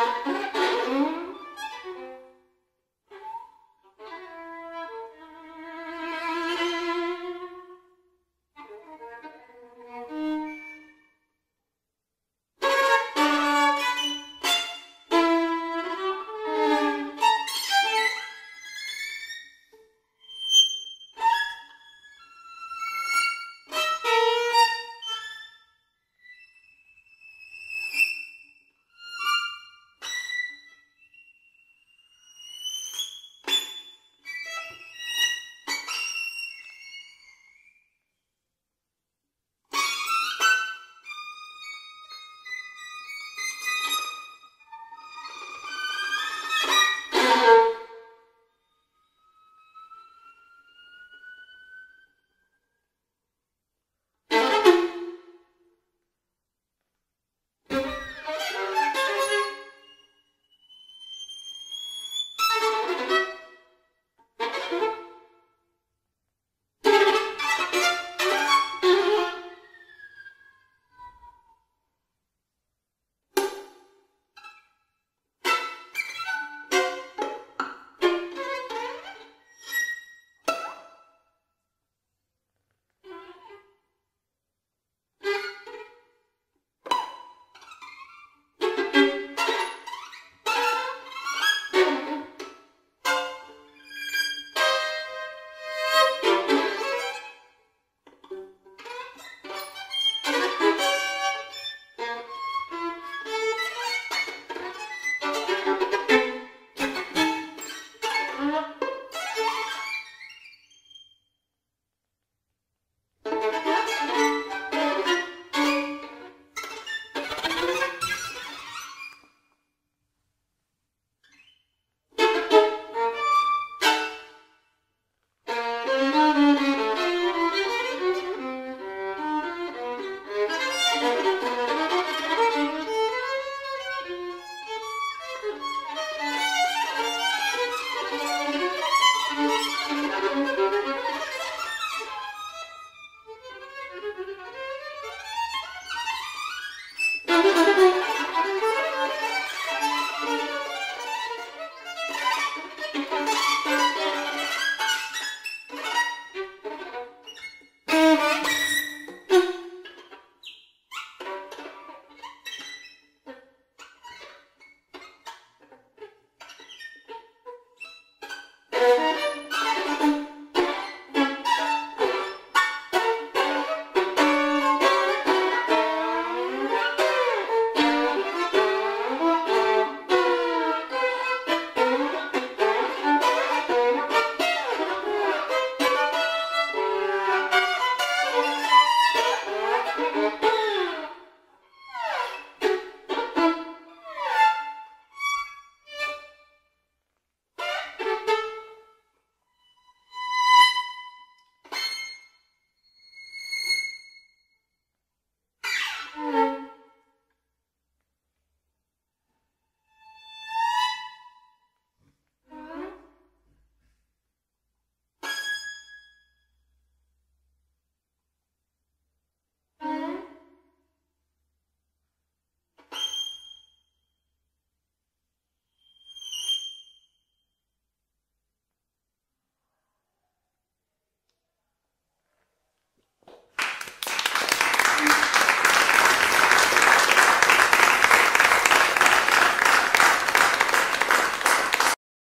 Yeah.